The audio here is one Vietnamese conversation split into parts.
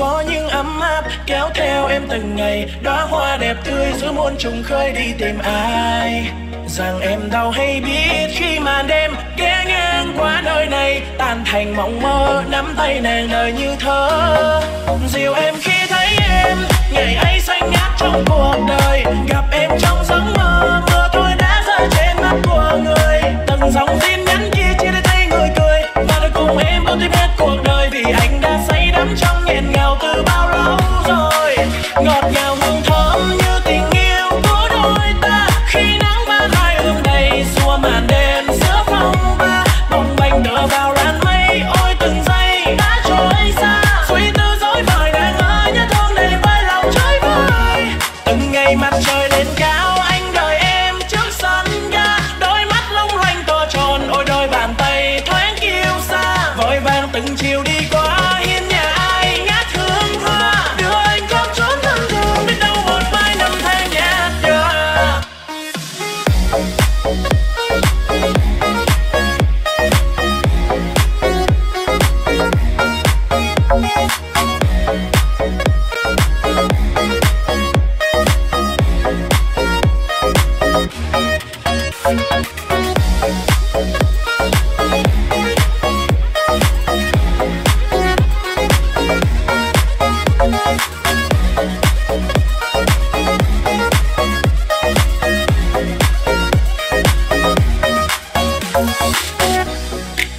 có những ấm áp kéo theo em từng ngày. Đóa hoa đẹp tươi giữa muôn trùng khơi đi tìm ai. Rằng em đau hay biết khi màn đêm ghé ngang qua nơi này, tan thành mộng mơ, nắm tay nàng đời như thơ. Dịu em khi thấy em, ngày ấy xanh ngát trong cuộc đời. Gặp em trong giấc mơ mưa thôi đã rơi trên mắt của người. Từng dòng tin nhắn kia chia tay người cười, và được cùng em ôn tiếp 成就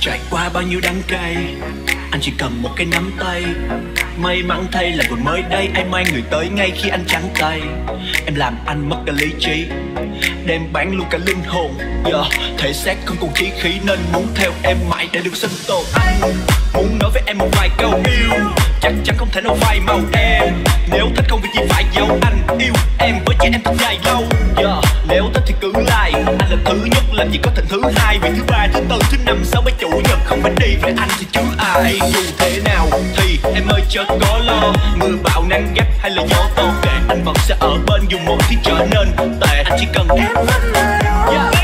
Trải qua bao nhiêu đắng cay, Anh chỉ cầm một cái nắm tay. May mắn thay là vừa mới đây Anh mang người tới ngay khi anh trắng tay. Em làm anh mất cả lý trí, Đem bán luôn cả linh hồn. Yeah. Thể xác không còn chí khí Nên muốn theo em mãi để được sinh tồn. Anh muốn nói với em một vài câu yêu. Chắc chắn không thể nào phai màu em Nếu thích không việc gì phải giấu Anh yêu em với trẻ em thật dài lâu. Yeah. Nếu thích thì cứ like. Anh là thứ nhất làm gì có thành thứ hai. Vì thứ ba, thứ tư, thứ năm, sáu bảy chủ nhật. Không phải đi với anh thì chứ ai Dù thế nào. Thì em ơi chớ có lo. Mưa bão nắng gắt hay là gió to Kệ anh vẫn sẽ ở bên dù mọi thứ trở nên tệ. Anh chỉ cần em. Yeah.